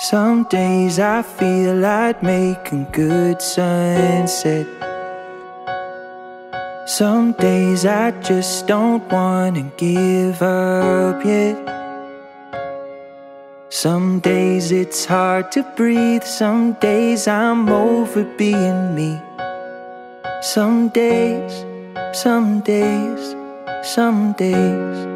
Some days I feel like making good sunset. Some days I just don't wanna give up yet. Some days it's hard to breathe, some days I'm over being me. Some days, some days, some days.